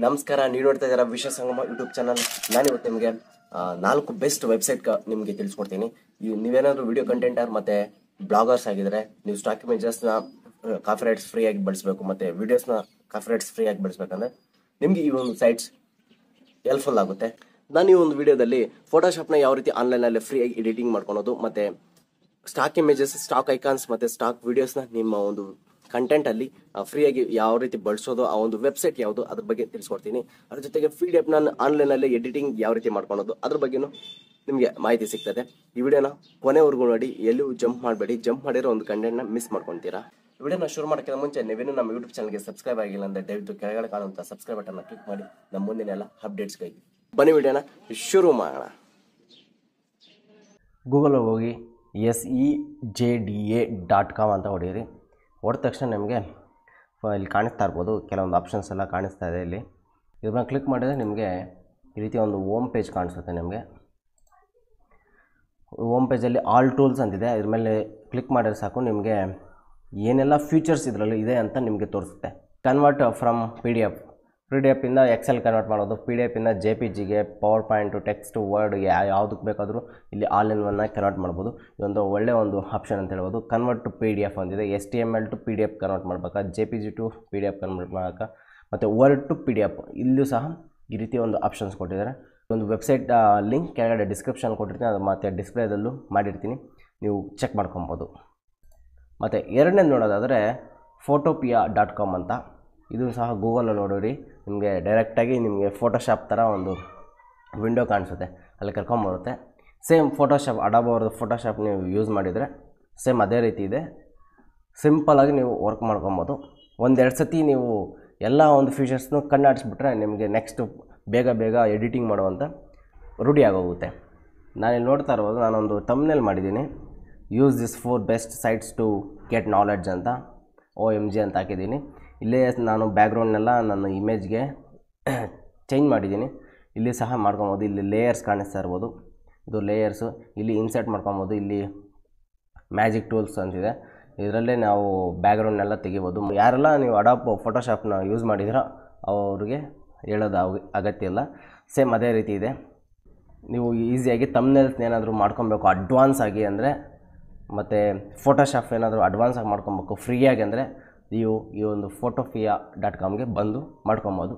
ನಮಸ್ಕಾರ, ನೀವು ನೋಡ್ತಾ ಇದ್ದೀರಾ ವಿಶ್ವ ಸಂಗಮ ಯೂಟ್ಯೂಬ್ ಚಾನಲ್ ನಾನು ಇವತ್ತು ನಿಮಗೆ ನಾಲ್ಕು ಬೆಸ್ಟ್ ವೆಬ್ಸೈಟ್ ನಿಮಗೆ ತಿಳಿಸ್ಕೊಡ್ತೀನಿ. ನೀವೇನಾದ್ರೂ ವಿಡಿಯೋ ಕಂಟೆಂಟರ್ ಮತ್ತೆ ಬ್ಲಾಗರ್ಸ್ ಆಗಿದ್ರೆ ನೀವು ಸ್ಟಾಕ್ ಇಮೇಜಸ್ನ ಕಾಫಿರೈಟ್ಸ್ ಫ್ರೀ ಆಗಿ ಬಳಸಬೇಕು, ಮತ್ತೆ ವಿಡಿಯೋಸ್ನ ಕಾಫಿರೈಟ್ಸ್ ಫ್ರೀ ಆಗಿ ಬಳಸಬೇಕಂದ್ರೆ ನಿಮಗೆ ಈ ಒಂದು ಸೈಟ್ಸ್ ಹೆಲ್ಪ್ಫುಲ್ ಆಗುತ್ತೆ. ನಾನು ಈ ಒಂದು ವಿಡಿಯೋದಲ್ಲಿ ಫೋಟೋಶಾಪ್ನ ಯಾವ ರೀತಿ ಆನ್ಲೈನಲ್ಲಿ ಫ್ರೀ ಆಗಿ ಎಡಿಟಿಂಗ್ ಮಾಡ್ಕೊಳೋದು, ಮತ್ತೆ ಸ್ಟಾಕ್ ಇಮೇಜಸ್ ಸ್ಟಾಕ್ ಐಕಾನ್ಸ್ ಮತ್ತೆ ಸ್ಟಾಕ್ ವಿಡಿಯೋಸ್ನ ನಿಮ್ಮ ಒಂದು ಕಂಟೆಂಟ್ ಅಲ್ಲಿ ಫ್ರೀಯಾಗಿ ಯಾವ ರೀತಿ ಬಳಸೋದು, ಆ ಒಂದು ವೆಬ್ಸೈಟ್ ಯಾವುದು, ಅದ್ರ ಬಗ್ಗೆ ತಿಳಿಸ್ಕೊಡ್ತೀನಿ. ಅದ್ರ ಜೊತೆಗೆ ಡಿ ಎಫ್ ನಾನು ಆನ್ಲೈನಲ್ಲಿ ಎಡಿಟಿಂಗ್ ಯಾವ ರೀತಿ ಮಾಡ್ಕೊಳೋದು, ಅದ್ರ ಬಗ್ಗೆನೂ ನಿಮಗೆ ಮಾಹಿತಿ ಸಿಗ್ತದೆ. ಈ ವಿಡಿಯೋನ ಕೊನೆವರೆಗೂ ನೋಡಿ, ಎಲ್ಲೂ ಜಂಪ್ ಮಾಡಬೇಡಿ. ಜಂಪ್ ಮಾಡಿರೋ ಒಂದು ಕಂಟೆಂಟ್ನ ಮಿಸ್ ಮಾಡ್ಕೊತೀರಾ? ವಿಡಿಯೋನ ಶುರು ಮಾಡೋಕ್ಕಿಂತ ಮುಂಚೆ ನೀವೇನು ನಮ್ಮ ಯೂಟ್ಯೂಬ್ ಚಾನಲ್ಗೆ ಸಬ್ಸ್ಕ್ರೈಬ್ ಆಗಿಲ್ಲ ಅಂದರೆ ದಯವಿಟ್ಟು ಕೆಳಗಡೆ ಕಾಣುವಂಥ ಸಬ್ಸ್ಕ್ರೈಬ್ ಬಟನ್ನ ಕ್ಲಿಕ್ ಮಾಡಿ. ನಮ್ಮ ಮುಂದಿನ ಎಲ್ಲ ಅಪ್ಡೇಟ್ಸ್ಗಾಗಿ ಬನ್ನಿ ವಿಡಿಯೋನ ಶುರು ಮಾಡೋಣ. ಗೂಗಲ್ ಹೋಗಿ S E J D A dot com ಅಂತ ಹೊಡೀರಿ. ಹೊಡೆದ ತಕ್ಷಣ ನಿಮಗೆ ಇಲ್ಲಿ ಕಾಣಿಸ್ತಾ ಇರ್ಬೋದು. ಕೆಲವೊಂದು ಆಪ್ಷನ್ಸ್ ಎಲ್ಲ ಕಾಣಿಸ್ತಾ ಇದೆ ಇಲ್ಲಿ. ಇದ್ರ ಕ್ಲಿಕ್ ಮಾಡಿದರೆ ನಿಮಗೆ ಈ ರೀತಿ ಒಂದು ಓಮ್ ಪೇಜ್ ಕಾಣಿಸುತ್ತೆ ನಿಮಗೆ. ಓಮ್ ಪೇಜಲ್ಲಿ ಆಲ್ ಟೂಲ್ಸ್ ಅಂತಿದೆ. ಇದ್ರ ಮೇಲೆ ಕ್ಲಿಕ್ ಮಾಡಿದ್ರೆ ಸಾಕು, ನಿಮಗೆ ಏನೆಲ್ಲ ಫೀಚರ್ಸ್ ಇದರಲ್ಲಿ ಇದೆ ಅಂತ ನಿಮಗೆ ತೋರಿಸುತ್ತೆ. Convert from P D F P D ಎಫಿಂದ Excel convert ಮಾಡೋದು ಪಿ ಡಿ ಎಫಿಂದ ಜೆ ಪಿ ಜಿಗೆ ಪವರ್ ಪಾಯಿಂಟು ಟೆಕ್ಸ್ಟ್ ವರ್ಡ್ ಯಾವುದಕ್ಕೆ ಬೇಕಾದರೂ ಇಲ್ಲಿ ಆಲ್ ಇನ್ ಒನ್ನಾಗಿ ಕನ್ವರ್ಟ್ ಮಾಡ್ಬೋದು. ಇದೊಂದು ಒಳ್ಳೆಯ ಒಂದು ಆಪ್ಷನ್ ಅಂತ ಹೇಳ್ಬೋದು. Convert to P D F ಒಂದಿದೆ. H T M L to P D F convert ಮಾಡ್ಬೇಕಾ? J P G to P D F convert ಮಾಡೋಕೆ ಮತ್ತು word to P D F ಇಲ್ಲೂ ಸಹ ಈ ರೀತಿ ಒಂದು ಆಪ್ಷನ್ಸ್ ಕೊಟ್ಟಿದ್ದಾರೆ. ಒಂದು ವೆಬ್ಸೈಟ್ ಲಿಂಕ್ ಕೆಳಗಡೆ ಡಿಸ್ಕ್ರಿಪ್ಷನ್ ಕೊಟ್ಟಿರ್ತೀನಿ. ಅದು ಮತ್ತು ಡಿಸ್ಪ್ಲೇದಲ್ಲೂ ಮಾಡಿರ್ತೀನಿ. ನೀವು ಚೆಕ್ ಮಾಡ್ಕೊಬೋದು. ಮತ್ತು ಎರಡನೇದು ನೋಡೋದಾದರೆ ಫೋಟೋಪಿಯಾ ಡಾಟ್ ಕಾಮ್ ಅಂತ. ಇದು ಸಹ ಗೂಗಲಲ್ಲಿ ನೋಡಿರಿ. ನಿಮಗೆ ಡೈರೆಕ್ಟಾಗಿ ನಿಮಗೆ ಫೋಟೋಶಾಪ್ ಥರ ಒಂದು ವಿಂಡೋ ಕಾಣಿಸುತ್ತೆ. ಅಲ್ಲಿ ಕರ್ಕೊಂಬರುತ್ತೆ ಸೇಮ್ ಫೋಟೋಶಾಪ್ ಅಡಾಬ್ ಅವ್ರದ್ದು ಫೋಟೋಶಾಪ್ ನೀವು ಯೂಸ್ ಮಾಡಿದರೆ ಸೇಮ್ ಅದೇ ರೀತಿ ಇದೆ. ಸಿಂಪಲಾಗಿ ನೀವು ವರ್ಕ್ ಮಾಡ್ಕೊಬೋದು. ಒಂದೆರಡು ಸತಿ ನೀವು ಎಲ್ಲ ಒಂದು ಫೀಚರ್ಸ್ನು ಕಣ್ಣಾಡಿಸ್ಬಿಟ್ರೆ ನಿಮಗೆ ನೆಕ್ಸ್ಟ್ ಬೇಗ ಬೇಗ ಎಡಿಟಿಂಗ್ ಮಾಡುವಂಥ ರೂಢಿ ಆಗೋಗುತ್ತೆ. ನಾನಿಲ್ಲಿ ನೋಡ್ತಾ ಇರ್ಬೋದು ನಾನೊಂದು ತಮ್ನೆಲ್ ಮಾಡಿದ್ದೀನಿ. Use this four best sites to get knowledge ಅಂತ ಓ ಎಂ ಜಿ ಅಂತ ಹಾಕಿದ್ದೀನಿ. ಇಲ್ಲೇ ನಾನು ಬ್ಯಾಕ್ಗ್ರೌಂಡ್ನೆಲ್ಲ ನನ್ನ ಇಮೇಜ್ಗೆ ಚೇಂಜ್ ಮಾಡಿದ್ದೀನಿ. ಇಲ್ಲಿ ಸಹ ಮಾಡ್ಕೊಬೋದು. ಇಲ್ಲಿ ಲೇಯರ್ಸ್ ಕಾಣಿಸ್ತಾ ಇರ್ಬೋದು. ಇದು ಲೇಯರ್ಸು ಇಲ್ಲಿ ಇನ್ಸರ್ಟ್ ಮಾಡ್ಕೊಬೋದು. ಇಲ್ಲಿ ಮ್ಯಾಜಿಕ್ ಟೂಲ್ಸ್ ಅಂತಿದೆ. ಇದರಲ್ಲೇ ನಾವು ಬ್ಯಾಕ್ಗ್ರೌಂಡ್ನೆಲ್ಲ ತೆಗಿಬೋದು. ಯಾರೆಲ್ಲ ನೀವು ಅಡಾಪ್ ಫೋಟೋಶಾಪ್ನ ಯೂಸ್ ಮಾಡಿದಿರೋ ಅವ್ರಿಗೆ ಹೇಳೋದು ಅವ- ಅಗತ್ಯ ಇಲ್ಲ. ಸೇಮ್ ಅದೇ ರೀತಿ ಇದೆ. ನೀವು ಈಸಿಯಾಗಿ ತಮ್ಮನೆಲ್ಸ್ ಏನಾದರೂ ಮಾಡ್ಕೊಬೇಕು ಅಡ್ವಾನ್ಸ್ ಆಗಿ ಅಂದರೆ ಮತ್ತು ಫೋಟೋಶಾಪ್ ಏನಾದರೂ ಅಡ್ವಾನ್ಸ್ ಆಗಿ ಮಾಡ್ಕೊಬೇಕು ಫ್ರೀಯಾಗಿ ಅಂದರೆ ನೀವು ಈ ಒಂದು ಫೋಟೋಫಿಯಾ ಡಾಟ್ ಕಾಮ್ಗೆ ಬಂದು ಮಾಡ್ಕೊಬೋದು.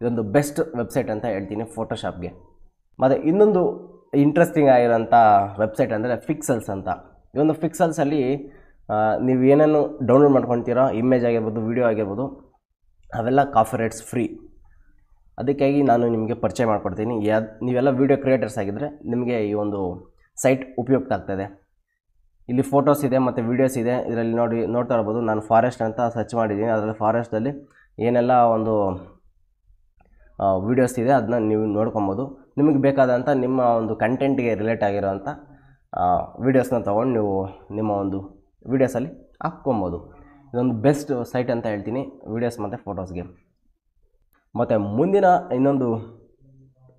ಇದೊಂದು ಬೆಸ್ಟ್ ವೆಬ್ಸೈಟ್ ಅಂತ ಹೇಳ್ತೀನಿ ಫೋಟೋಶಾಪ್ಗೆ ಮತ್ತು ಇನ್ನೊಂದು ಇಂಟ್ರೆಸ್ಟಿಂಗ್ ಆಗಿರೋಂಥ ವೆಬ್ಸೈಟ್ ಅಂದರೆ ಫಿಕ್ಸಲ್ಸ್ ಅಂತ. ಈ ಒಂದು ಫಿಕ್ಸಲ್ಸಲ್ಲಿ ನೀವು ಏನೇನು ಡೌನ್ಲೋಡ್ ಮಾಡ್ಕೊತೀರೋ ಇಮೇಜ್ ಆಗಿರ್ಬೋದು ವಿಡಿಯೋ ಆಗಿರ್ಬೋದು, ಅವೆಲ್ಲ ಕಾಫಿ ರೇಟ್ಸ್ ಫ್ರೀ ಅದಕ್ಕಾಗಿ ನಾನು ನಿಮಗೆ ಪರಿಚಯ ಮಾಡಿಕೊಡ್ತೀನಿ. ಯಾ, ನೀವೆಲ್ಲ ವೀಡಿಯೋ ಕ್ರಿಯೇಟರ್ಸ್ ಆಗಿದ್ದರೆ ನಿಮಗೆ ಈ ಒಂದು ಸೈಟ್ ಉಪಯುಕ್ತ ಆಗ್ತದೆ. ಇಲ್ಲಿ ಫೋಟೋಸ್ ಇದೆ ಮತ್ತು ವೀಡಿಯೋಸ್ ಇದೆ. ಇದರಲ್ಲಿ ನೋಡಿ, ನೋಡ್ತಾ ಇರ್ಬೋದು, ನಾನು ಫಾರೆಸ್ಟ್ ಅಂತ ಸರ್ಚ್ ಮಾಡಿದ್ದೀನಿ. ಅದರಲ್ಲಿ ಫಾರೆಸ್ಟಲ್ಲಿ ಏನೆಲ್ಲ ಒಂದು ವೀಡಿಯೋಸ್ ಇದೆ ಅದನ್ನ ನೀವು ನೋಡ್ಕೊಬೋದು. ನಿಮಗೆ ಬೇಕಾದಂಥ ನಿಮ್ಮ ಒಂದು ಕಂಟೆಂಟ್ಗೆ ರಿಲೇಟ್ ಆಗಿರೋವಂಥ ವೀಡಿಯೋಸ್ನ ತೊಗೊಂಡು ನೀವು ನಿಮ್ಮ ಒಂದು ವೀಡಿಯೋಸಲ್ಲಿ ಹಾಕ್ಕೊಬೋದು. ಇದೊಂದು ಬೆಸ್ಟ್ ಸೈಟ್ ಅಂತ ಹೇಳ್ತೀನಿ ವೀಡಿಯೋಸ್ ಮತ್ತು ಫೋಟೋಸ್ಗೆ ಮತ್ತು ಮುಂದಿನ ಇನ್ನೊಂದು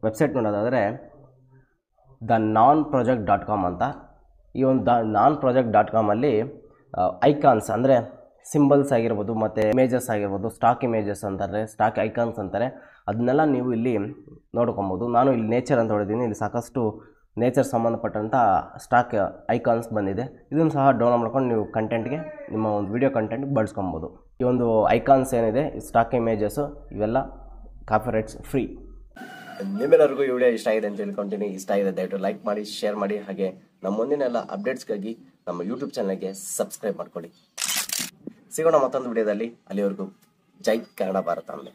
ವೆಬ್ಸೈಟ್ ನೋಡೋದಾದರೆ the noun project dot com ಅಂತ. ಈ ಒಂದು ದಾ, ನಾನ್ ಪ್ರಾಜೆಕ್ಟ್ ಡಾಟ್ ಕಾಮಲ್ಲಿ ಐಕಾನ್ಸ್ ಅಂದರೆ ಸಿಂಬಲ್ಸ್ ಆಗಿರ್ಬೋದು ಮತ್ತು ಇಮೇಜಸ್ ಆಗಿರ್ಬೋದು ಸ್ಟಾಕ್ ಇಮೇಜಸ್ ಅಂತಾರೆ ಸ್ಟಾಕ್ ಐಕಾನ್ಸ್ ಅಂತಾರೆ, ಅದನ್ನೆಲ್ಲ ನೀವು ಇಲ್ಲಿ ನೋಡ್ಕೊಬೋದು. ನಾನು ಇಲ್ಲಿ ನೇಚರ್ ಅಂತ ಹೊಡಿದ್ದೀನಿ ಇಲ್ಲಿ ಸಾಕಷ್ಟು ನೇಚರ್ ಸಂಬಂಧಪಟ್ಟಂಥ ಸ್ಟಾಕ್ ಐಕಾನ್ಸ್ ಬಂದಿದೆ. ಇದನ್ನು ಸಹ ಡೌನ್ಲೋಡ್ ಮಾಡ್ಕೊಂಡು ನೀವು ಕಂಟೆಂಟ್ಗೆ ನಿಮ್ಮ ಒಂದು ವಿಡಿಯೋ ಕಂಟೆಂಟ್ ಬಳಸ್ಕೊಬೋದು. ಈ ಒಂದು ಐಕಾನ್ಸ್ ಏನಿದೆ ಸ್ಟಾಕ್ ಇಮೇಜಸ್ಸು ಇವೆಲ್ಲ ಕಾಪಿ ರೈಟ್ಸ್ ಫ್ರೀ ನಿಮ್ಮೆಲ್ಲರಿಗೂ ಈ ವಿಡಿಯೋ ಇಷ್ಟ ಆಗಿದೆ ಅಂತ ತಿಳ್ಕೊಂತೀನಿ. ಇಷ್ಟ ಆಗಿದೆ, ದಯವಿಟ್ಟು ಲೈಕ್ ಮಾಡಿ ಶೇರ್ ಮಾಡಿ, ಹಾಗೆ ನಮ್ಮ ಮುಂದಿನ ಎಲ್ಲ ಅಪ್ಡೇಟ್ಸ್ಗಾಗಿ ನಮ್ಮ ಯೂಟ್ಯೂಬ್ ಚಾನಲ್ಗೆ ಸಬ್ಸ್ಕ್ರೈಬ್ ಮಾಡ್ಕೊಳ್ಳಿ. ಸಿಗೋಣ ಮತ್ತೊಂದು ವಿಡಿಯೋದಲ್ಲಿ ಅಲ್ಲಿವರೆಗೂ ಜೈ ಕನ್ನಡ ಭಾರತ ಅಂದೆ.